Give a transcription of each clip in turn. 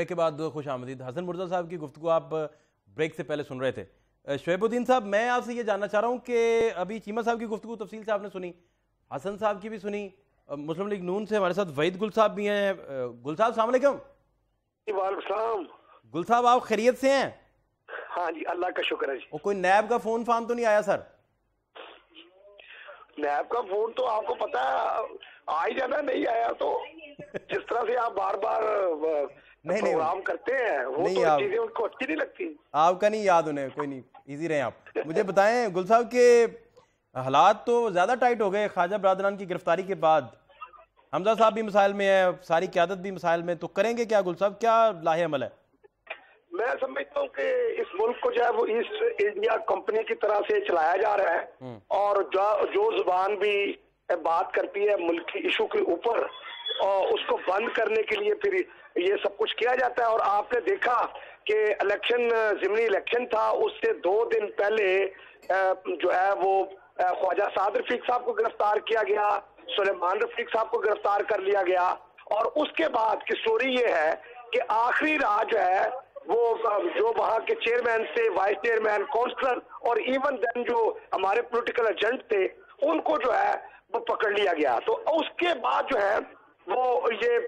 Break کے بعد خوش آمدید۔ حسن مرزا صاحب کی گفتگو آپ بریک سے پہلے سن رہے تھے۔ شعیب الدین صاحب میں آپ سے یہ جاننا چاہ رہا ہوں کہ ابھی چیمہ صاحب کی گفتگو تفصیل سے آپ نے سنی حسن صاحب کی بھی سنی مسلم لیگ نون سے ہمارے ساتھ وحید گل صاحب بھی ہیں۔ گل صاحب السلام علیکم۔ جی، وعلیکم السلام۔ گل صاحب آپ خیریت سے ہیں؟ ہاں جی اللہ کا شکر ہے جی۔ کوئی نیب کا فون فان تو نہیں آیا سر؟ نیب کا فون تو آپ کو پتا ہے آ ہی جانا نہیں آیا تو جس طرح سے آپ بار بار پروگرام کرتے ہیں وہ تو چیزیں ان کو اچھی نہیں لگتی۔ آپ کا نہیں یاد انہیں کوئی نہیں ایزی رہیں آپ۔ مجھے بتائیں گل صاحب کے حالات تو زیادہ ٹائٹ ہو گئے خواجہ برادران کی گرفتاری کے بعد۔ حمزہ صاحب بھی مسائل میں ہے ساری قیادت بھی مسائل میں تو کریں گے کیا گل صاحب؟ کیا لاہ عمل ہے؟ میں سمجھتا ہوں کہ اس ملک کو جو ہے وہ ایسٹ انڈیا کمپنی کی طرح سے چلایا جا رہا ہے۔ اور جو زبان بھی بات کرتی ہے ملکی ایشو کے اوپر اس کو بند کرنے کے لیے پھر یہ سب کچھ کیا جاتا ہے۔ اور آپ نے دیکھا کہ الیکشن، ضمنی الیکشن تھا، اس سے دو دن پہلے جو ہے وہ خواجہ سعد رفیق صاحب کو گرفتار کیا گیا، سلیمان رفیق صاحب کو گرفتار کر لیا گیا۔ اور اس کے بعد کی سٹوری یہ ہے کہ آخری راہ جو ہے وہ جو وہاں کے چیئرمین سے وائس چیئرمین، کونسلر اور ایون دین جو ہمارے پولیٹیکل ایجنٹ تھے، ان کو جو ہے وہ پکڑ لیا گیا۔ تو اس کے بعد جو ہے وہ یہ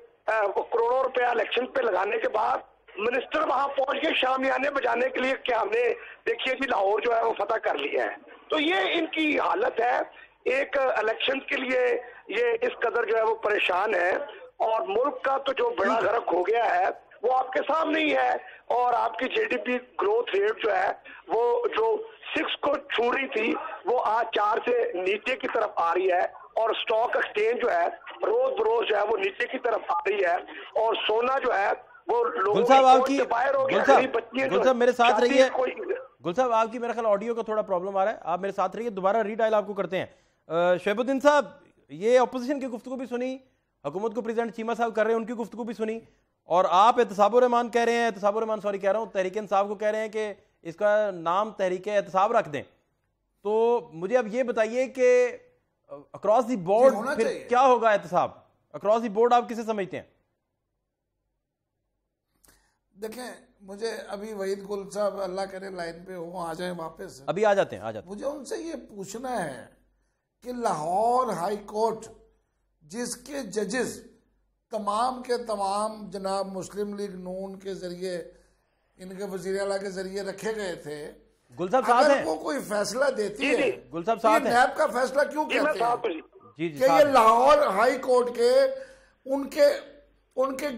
کروڑوں روپیہ الیکشن پہ لگانے کے بعد منسٹر وہاں پہنچ کے شامیانے بجانے کے لیے کہ ہم نے دیکھیے جی لاہور جو ہے وہ فتح کر لیا ہے۔ تو یہ ان کی حالت ہے۔ ایک الیکشن کے لیے یہ اس قدر جو ہے وہ پریشان ہے۔ اور ملک کا تو جو بڑا غرق ہو گیا ہے وہ آپ کے سامنے ہی ہے۔ اور آپ کی G D P growth rate جو ہے وہ جو سکس کو چھو رہی تھی وہ آج چار سے نیچے کی طرف آ رہی ہے۔ اور سٹاک ایکسچینج جو ہے روز بروز جو ہے وہ نیچے کی طرف آ رہی ہے اور سونا جو ہے وہ گل صاحب آپ کی گل صاحب میرے ساتھ رہی ہے گل صاحب آپ کی میرا خیال آڈیو کا تھوڑا پرابلم آ رہا ہے۔ آپ میرے ساتھ رہی ہے دوبارہ ری ڈائل آپ کو کرتے ہیں۔ شعیب الدین صاحب یہ اپوزیشن کی گفتگو بھی سنی۔ حکومت کو پریزیڈنٹ چیمہ صاحب کر رہے ہیں ان کی گفتگو بھی سنی۔ اور آپ احتساب الرحمان کہہ رہے ہیں احتساب الرحمان سوری کہہ رہا ہوں تحریک انصاف کو کہہ رہے ہیں کہ اس کا نام تحریک احتساب رکھ دیں۔ تو مجھے اب یہ بتائیے کہ اکراس دی بورڈ پھر کیا ہوگا احتساب اکراس دی بورڈ آپ کسے سمجھتے ہیں؟ دیکھیں مجھے ابھی وحید گل صاحب اللہ کرے لائن پہ ہو آ جائیں واپس۔ ابھی آ جاتے ہیں آ جاتے مجھے ان سے یہ پوچھنا ہے کہ لاہور ہائی کورٹ جس کے ججز تمام کے تمام جناب مسلم لیگ نون کے ذریعے ان کے وزیر اعلیٰ کے ذریعے رکھے گئے تھے گل صاحب ساتھ ہیں۔ وہ کوئی فیصلہ دیتی جی، ہے جی۔ گل صاحب ساتھ ہیں۔ نیب کا فیصلہ کیوں جی، کہتے ہیں؟ جی کہ یہ لاہور ہائی کورٹ کے ان کے ان کے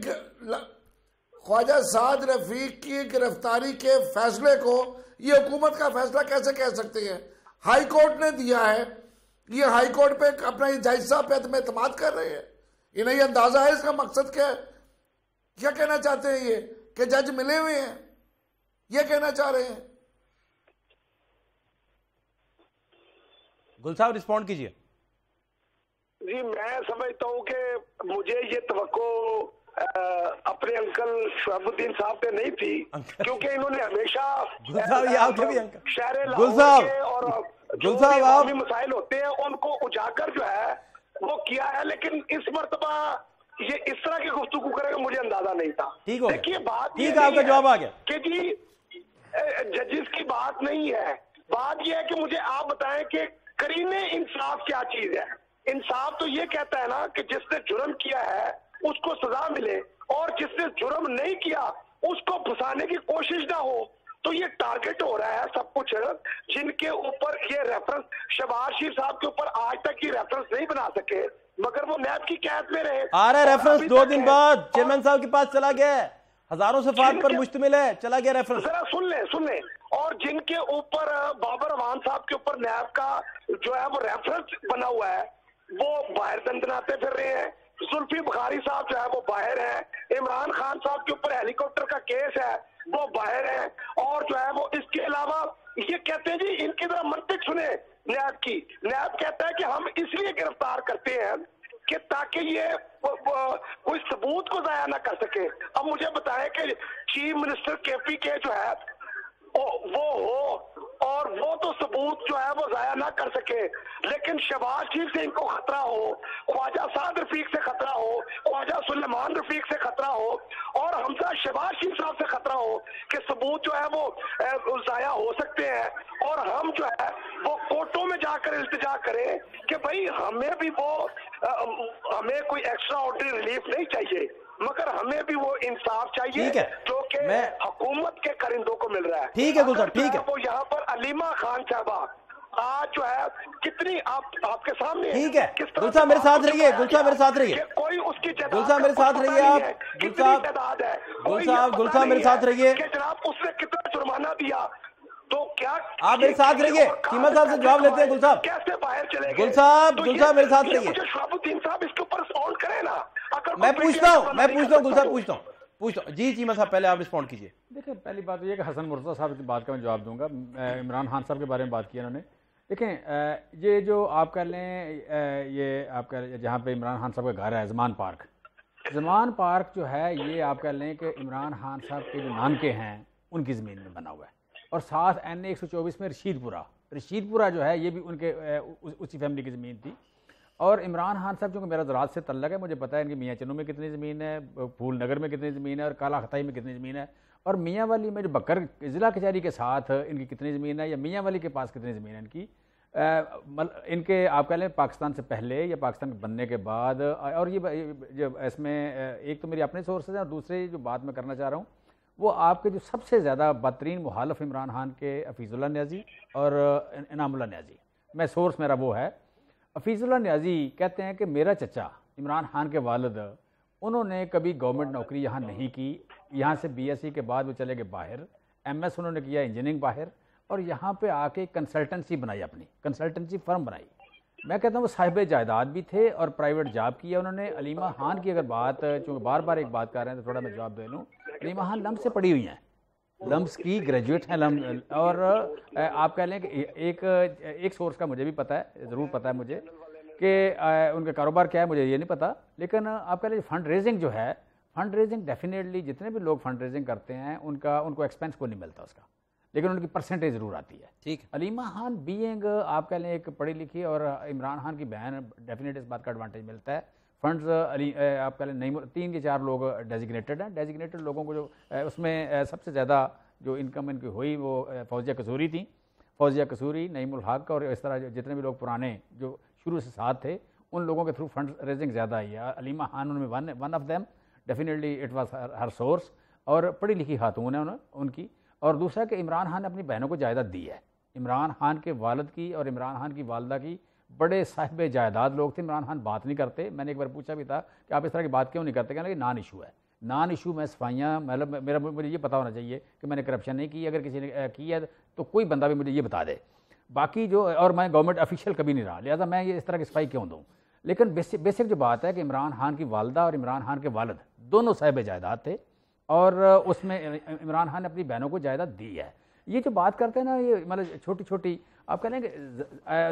خواجہ سعد رفیق کی گرفتاری کے فیصلے کو یہ حکومت کا فیصلہ کیسے کہہ سکتے ہیں؟ ہائی کورٹ نے دیا ہے۔ یہ ہائی کورٹ پہ اپنا جائز صاحب پہ اعتماد کر رہے ہیں۔ انہیں یہ اندازہ ہے اس کا مقصد کیا ہے؟ کیا کہنا چاہتے ہیں یہ کہ جج ملے ہوئے ہیں؟ یہ کہنا چاہ رہے ہیں۔ گل صاحب رسپونڈ کیجیے جی میں سمجھتا ہوں کہ مجھے یہ توقع اپنے انکل شعب الدین صاحب پہ نہیں تھی کیونکہ انہوں نے ہمیشہ شہر اور جو بھی مسائل ہوتے ہیں ان کو اجاگر جو ہے وہ کیا ہے لیکن اس مرتبہ یہ اس طرح کی گفتگو کرے گا مجھے اندازہ نہیں تھا۔ دیکھیے بات ٹھیک ہے آپ کا جواب آ گیا۔ کہ جی ججز کی بات نہیں ہے۔ بات یہ ہے کہ مجھے آپ بتائیں کہ کرین انصاف کیا چیز ہے؟ انصاف تو یہ کہتا ہے نا کہ جس نے جرم کیا ہے اس کو سزا ملے اور جس نے جرم نہیں کیا اس کو پھنسانے کی کوشش نہ ہو۔ تو یہ ٹارگٹ ہو رہا ہے سب کچھ جن کے اوپر یہ ریفرنس شباز شیر صاحب کے اوپر آج تک یہ ریفرنس نہیں بنا سکے مگر وہ نیب کی قید میں رہے۔ آ رہا ہے ریفرنس دو دن بعد چیئرمین صاحب کے پاس چلا گیا ہے۔ ہزاروں صفات پر مشتمل ہے چلا گیا ریفرنس ذرا سن لیں سن لیں۔ اور جن کے اوپر بابر اوان صاحب کے اوپر نیب کا جو ہے وہ ریفرنس بنا ہوا ہے، وہ باہر دندناتے پھر رہے ہیں۔ سلفی بخاری صاحب جو ہے وہ باہر ہیں۔ عمران خان صاحب کے اوپر ہیلی کاپٹر کا کیس ہے، وہ باہر ہیں۔ اور جو ہے وہ اس کے علاوہ یہ کہتے ہیں جی ان کی ذرا منطق سنیں نیب کی۔ نیب کہتا ہے کہ ہم اس لیے گرفتار کرتے ہیں کہ تاکہ یہ کوئی ثبوت کو ضائع نہ کر سکے۔ اب مجھے بتائیں کہ چیف منسٹر کے پی کے جو ہے وہ ہو اور وہ تو ثبوت جو ہے وہ ضائع نہ کر سکے۔ لیکن شباز شریف سے ان کو خطرہ ہو، خواجہ سعد رفیق سے خطرہ ہو، خواجہ سلیمان رفیق سے خطرہ ہو، اور حمزہ شہباز شریف صاحب سے خطرہ ہو کہ ثبوت جو ہے وہ ضائع ہو سکتے ہیں۔ اور ہم جو ہے وہ کوٹوں میں جا کر التجا کریں کہ بھائی ہمیں بھی وہ ہمیں کوئی ایکسٹرا آرڈری ریلیف نہیں چاہیے۔ مگر ہمیں بھی وہ انصاف چاہیے جو کہ حکومت کے کرندوں کو مل رہا ہے۔ ٹھیک ہے گلزار ٹھیک ہے وہ یہاں پر علیمہ خان صاحبہ آج جو ہے کتنی آپ آپ کے سامنے ٹھیک ہے۔ گلسا میرے ساتھ رہیے گلسا میرے ساتھ رہیے۔ کوئی اس کی گلسا میرے ساتھ رہیے آپ۔ گلسا گلسا گلسا میرے ساتھ رہیے۔ جناب اس نے کتنا جرمانہ دیا۔ تو کیا آپ میرے ساتھ رہیے قیمہ صاحب سے جواب لیتے ہیں گل صاحب کیسے باہر چلے گئے؟ گل صاحب گل صاحب میرے ساتھ رہیے۔ شہاب الدین صاحب اس کے اوپر سپورٹ کریں نا۔ میں پوچھتا ہوں میں پوچھتا ہوں گل صاحب پوچھتا ہوں۔ پوچھتا ہوں۔ جی چیمہ صاحب پہلے آپ رسپونڈ کیجیے۔ دیکھیں پہلی بات یہ کہ حسن مرزا صاحب کی بات کا میں جواب دوں گا۔ عمران خان صاحب کے بارے میں بات کیا انہوں نے۔ دیکھیں یہ جو آپ کہہ لیں یہ آپ کہہ لیں جہاں پہ عمران خان صاحب کا گھر ہے زمان پارک۔ زمان پارک جو ہے یہ آپ کہہ لیں کہ عمران خان صاحب کے جو نانکے ہیں ان کی زمین میں بنا ہوا ہے۔ اور ساتھ این اے ایک سو چوبیس میں رشید پورہ۔ رشید پورہ جو ہے یہ بھی ان کے اسی فیملی کی زمین تھی۔ اور عمران خان صاحب، چونکہ میرا زراعت سے تعلق ہے، مجھے پتا ہے ان کی میاں چنوں میں کتنی زمین ہے، پھول نگر میں کتنی زمین ہے اور کالا خطائی میں کتنی زمین ہے۔ اور میاں والی میں جو بکر ضلع کچہری کے ساتھ ان کی کتنی زمین ہے یا میاں والی کے پاس کتنی زمین ہے ان کی؟ ان کے آپ کہہ لیں پاکستان سے پہلے یا پاکستان کے بننے کے بعد، اور یہ جو اس میں ایک تو میری اپنے سورسز ہیں اور دوسرے جو بات میں کرنا چاہ رہا ہوں، وہ آپ کے جو سب سے زیادہ بدترین محالف عمران خان کے حفیظ اللہ نیازی اور انعام اللہ نیازی۔ میں سورس میرا وہ ہے۔ حفیظ اللہ نیازی کہتے ہیں کہ میرا چچا عمران خان کے والد، انہوں نے کبھی گورنمنٹ نوکری یہاں نہیں کی۔ یہاں سے بی ایس سی کے بعد وہ چلے گئے باہر۔ ایم ایس انہوں نے کیا انجینئرنگ باہر۔ اور یہاں پہ آ کے کنسلٹنسی بنائی اپنی۔ کنسلٹنسی فرم بنائی۔ میں کہتا ہوں وہ صاحب جائیداد بھی تھے اور پرائیویٹ جاب کیا انہوں نے علیمہ خان کی اگر بات، چونکہ بار بار ایک بات کر رہے ہیں تو تھوڑا میں جواب دے لوں۔ علیمہ خان لمس سے پڑھی ہوئی ہیں۔ لمس کی گریجویٹ ہیں اور آپ کہہ لیں کہ ایک ایک سورس کا مجھے بھی پتہ ہے ضرور پتہ ہے مجھے کہ ان کا کاروبار کیا ہے مجھے یہ نہیں پتا لیکن آپ کہہ لیں فنڈ ریزنگ جو ہے فنڈ ریزنگ ڈیفینیٹلی جتنے بھی لوگ فنڈ ریزنگ کرتے ہیں ان کا ان کو ایکسپینس کو نہیں ملتا اس کا لیکن ان کی پرسنٹیج ضرور آتی ہے ٹھیک علیمہ خان بینگ آپ کہہ لیں ایک پڑھی لکھی اور عمران خان کی بہن ڈیفینیٹ اس بات کا ایڈوانٹیج ملتا ہے فنڈز، علی آپ کہہ لیں نہیں تین کے چار لوگ ڈیزگنیٹڈ ہیں۔ ڈیزگنیٹڈ لوگوں کو جو اس میں سب سے زیادہ جو انکم ان کی ہوئی وہ فوزیہ قصوری تھیں۔ فوزیہ قصوری نعیم الحق اور اس طرح جتنے بھی لوگ پرانے جو شروع سے ساتھ تھے، ان لوگوں کے تھرو فنڈ ریزنگ زیادہ آئی ہے۔ علیمہ خان، ان میں one one of them definitely it was her source اور پڑھی لکھی خاتون ہیں ان کی۔ اور دوسرا کہ عمران خان نے اپنی بہنوں کو جائیداد دی ہے۔ عمران خان کے والد کی اور عمران خان کی والدہ کی بڑے صاحب جائیداد لوگ تھے، عمران خان بات نہیں کرتے۔ میں نے ایک بار پوچھا بھی تھا کہ آپ اس طرح کی بات کیوں نہیں کرتے؟ کہ نان ایشو ہے۔ نان ایشو میں صفائیاں مطلب میرا، مجھے یہ پتا ہونا چاہیے کہ میں نے کرپشن نہیں کی، اگر کسی نے کی ہے تو کوئی بندہ بھی مجھے یہ بتا دے۔ باقی جو، اور میں گورنمنٹ افیشیل کبھی نہیں رہا، لہٰذا میں یہ اس طرح کی صفائی کیوں دوں؟ لیکن بیسک جو بات ہے کہ عمران خان کی والدہ اور عمران خان کے والد دونوں صاحب جائیداد تھے اور اس میں عمران خان نے اپنی بہنوں کو جائیداد دی ہے۔ یہ جو بات کرتے ہیں نا یہ مطلب چھوٹی چھوٹی آپ کہہ لیں کہ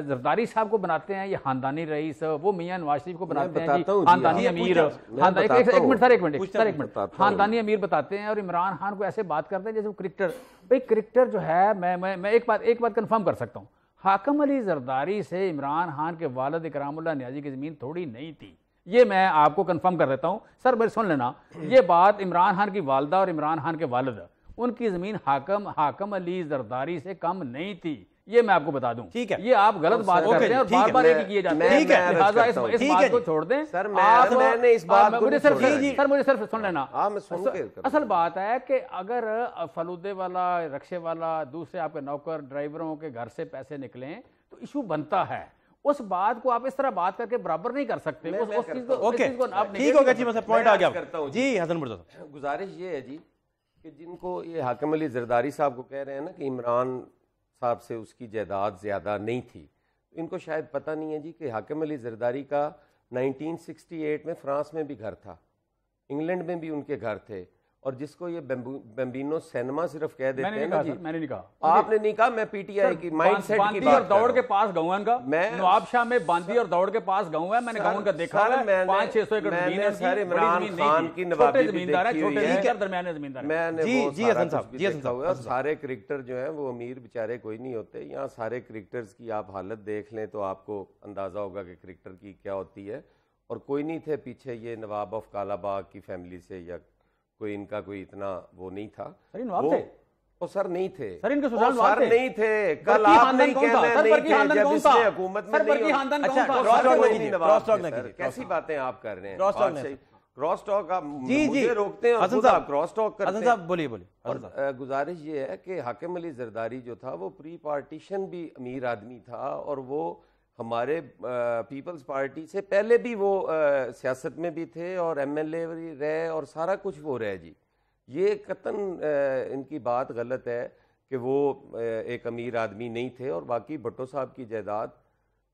زرداری صاحب کو بناتے ہیں یہ خاندانی رئیس وہ میاں نواز شریف کو بناتے ہیں جی خاندانی امیر ایک منٹ سر ایک منٹ سر ایک منٹ خاندانی امیر بتاتے ہیں اور عمران خان کو ایسے بات کرتے ہیں جیسے وہ کرکٹر بھائی کرکٹر جو ہے میں میں ایک بات ایک بات کنفرم کر سکتا ہوں۔ حاکم علی زرداری سے عمران خان کے والد اکرام اللہ نیازی کی زمین تھوڑی نہیں تھی۔ یہ میں آپ کو کنفرم کر دیتا ہوں۔ سر میرے سن لینا یہ بات عمران خان کی والدہ اور عمران خان کے والد ان کی زمین حاکم حاکم علی زرداری سے کم نہیں تھی۔ یہ میں آپ کو بتا دوں۔ ٹھیک ہے۔ یہ آپ غلط بات کرتے ہیں اور بار بار ایک کیے جاتے ہیں۔ لہٰذا اس بات کو چھوڑ دیں۔ سر میں نے اس بات کو سر مجھے صرف سن لینا۔ اصل بات ہے کہ اگر فلودے والا رکشے والا دوسرے آپ کے نوکر ڈرائیوروں کے گھر سے پیسے نکلیں تو ایشو بنتا ہے۔ اس بات کو آپ اس طرح بات کر کے برابر نہیں کر سکتے۔ ٹھیک ہوگا جی میں پوائنٹ آ گیا جی حسن مرزا گزارش یہ ہے جی کہ جن کو یہ حاکم علی زرداری صاحب کو کہہ رہے ہیں نا کہ عمران صاحب سے اس کی جائیداد زیادہ نہیں تھی ان کو شاید پتہ نہیں ہے جی کہ حاکم علی زرداری کا نائنٹین سکسٹی ایٹ میں فرانس میں بھی گھر تھا، انگلینڈ میں بھی ان کے گھر تھے۔ اور جس کو یہ بمبینو سینما صرف کہہ دیتے ہیں نا جی؟ میں نے نہیں کہا۔ آپ نے نہیں کہا میں پی ٹی آئی کی مائنڈ سیٹ کی بات اور دوڑ کے پاس گاؤں ان کا؟ میں نواب شاہ میں باندھی اور دوڑ کے پاس گاؤں ہے میں نے گاؤں کا دیکھا ہے۔ پانچ چھ سو ایکڑ زمین ہے سر عمران خان کی نوابی بھی دیکھی ہوئی ہے۔ درمیانے زمیندار میں نے وہ سارا کچھ بھی دیکھا ہوا ہے۔ سارے کرکٹر جو ہیں وہ امیر بیچارے کوئی نہیں ہوتے۔ یہاں سارے کرکٹرز کی آپ حالت دیکھ لیں تو آپ کو اندازہ ہوگا کہ کرکٹر کی کیا ہوتی ہے۔ اور کوئی نہیں تھے پیچھے یہ نواب آف کالا باغ کی فیملی سے یا کوئی ان کا کوئی اتنا وہ نہیں تھا۔ نواب تھے۔ وہ سر نہیں تھے۔ سر ان کے سسرال سر نہیں تھے۔ کل آپ نہیں کہہ رہے نہیں تھے جب اس نے حکومت میں نہیں اچھا کیسی باتیں آپ کر رہے ہیں؟ کراس ٹاک آپ جی جی۔ روکتے ہیں حسن صاحب کراس ٹاک کرتے ہیں۔ صاحب بولیے بولیے۔ اور گزارش یہ ہے کہ حاکم علی زرداری جو تھا وہ پری پارٹیشن بھی امیر آدمی تھا اور وہ ہمارے پیپلز پارٹی سے پہلے بھی وہ سیاست میں بھی تھے اور ایم ایل اے رہے اور سارا کچھ وہ رہے جی۔ یہ قطن ان کی بات غلط ہے کہ وہ ایک امیر آدمی نہیں تھے اور باقی بھٹو صاحب کی جائیداد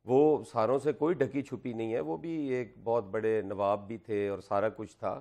وہ ساروں سے کوئی ڈھکی چھپی نہیں ہے۔ وہ بھی ایک بہت بڑے نواب بھی تھے اور سارا کچھ تھا۔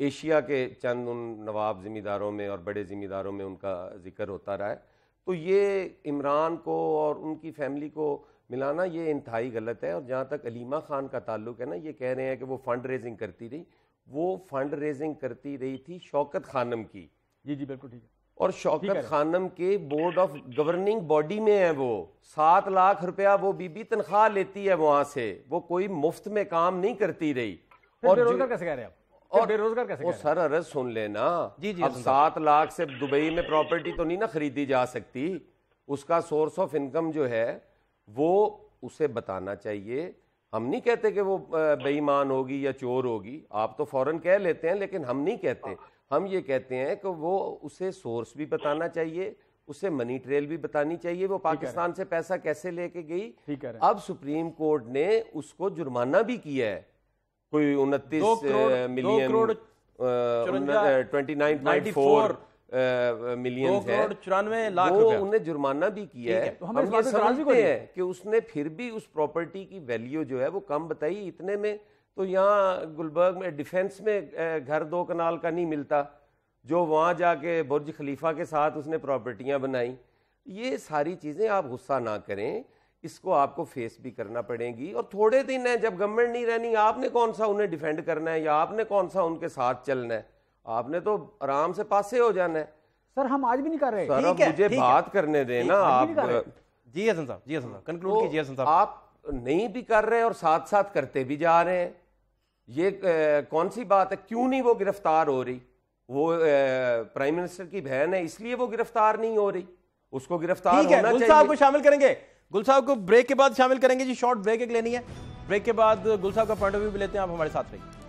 ایشیا کے چند ان نواب ذمہ داروں میں اور بڑے ذمہ داروں میں ان کا ذکر ہوتا رہا ہے۔ تو یہ عمران کو اور ان کی فیملی کو ملانا یہ انتہائی غلط ہے اور جہاں تک علیمہ خان کا تعلق ہے نا یہ کہہ رہے ہیں کہ وہ فنڈ ریزنگ کرتی رہی۔ وہ فنڈ ریزنگ کرتی رہی تھی شوکت خانم کی۔ جی جی بالکل ٹھیک ہے۔ اور شوکت خانم کے بورڈ آف گورننگ باڈی میں ہے وہ۔ سات لاکھ روپیہ وہ بی بی تنخواہ لیتی ہے وہاں سے۔ وہ کوئی مفت میں کام نہیں کرتی رہی۔ اور بے روزگار کیسے کہہ رہے ہیں اور بے روزگار کیسے وہ سر عرض سن لینا۔ جی جی اب سات لاکھ سے دبئی میں پراپرٹی تو نہیں نا خریدی جا سکتی۔ اس کا سورس آف انکم جو ہے وہ اسے بتانا چاہیے۔ ہم نہیں کہتے کہ وہ بے ایمان ہوگی یا چور ہوگی۔ آپ تو فوراً کہہ لیتے ہیں لیکن ہم نہیں کہتے۔ ہم یہ کہتے ہیں کہ وہ اسے سورس بھی بتانا چاہیے اسے منی ٹریل بھی بتانی چاہیے۔ وہ پاکستان سے پیسہ کیسے لے کے گئی؟ اب سپریم کورٹ نے اس کو جرمانہ بھی کیا ہے۔ کوئی انتیس million twenty nine point four. انہیں جرمانہ بھی کیا ہے۔ ہم یہ سمجھتے ہیں کہ اس نے پھر بھی اس پراپرٹی کی ویلیو جو ہے وہ کم بتائی۔ اتنے میں تو یہاں گلبرگ میں ڈیفنس میں گھر دو کنال کا نہیں ملتا۔ جو وہاں جا کے برج خلیفہ کے ساتھ اس نے پراپرٹیاں بنائی۔ یہ ساری چیزیں آپ غصہ نہ کریں۔ اس کو آپ کو فیس بھی کرنا پڑے گی۔ اور تھوڑے دن ہیں جب گورنمنٹ نہیں رہنی آپ نے کون سا انہیں ڈیفینڈ کرنا ہے یا آپ نے کون سا ان کے ساتھ چلنا ہے؟ آپ نے تو آرام سے پاسے ہو جانا ہے۔ سر ہم آج بھی نہیں کر رہے۔ سر اب مجھے بات کرنے دیں نا آپ جی حسن صاحب جی حسن صاحب کنکلوڈ کیجیے حسن صاحب۔ آپ نہیں بھی کر رہے اور ساتھ ساتھ کرتے بھی جا رہے ہیں۔ یہ کون سی بات ہے؟ کیوں نہیں وہ گرفتار ہو رہی؟ وہ پرائم منسٹر کی بہن ہے اس لیے وہ گرفتار نہیں ہو رہی۔ اس کو گرفتار ہونا چاہیے۔ گل صاحب کو شامل کریں گے۔ گل صاحب کو بریک کے بعد شامل کریں گے۔ جی شارٹ بریک ایک لینی ہے۔ بریک کے بعد گل صاحب کا پوائنٹ آف ویو بھی لیتے ہیں آپ ہمارے ساتھ رہیے۔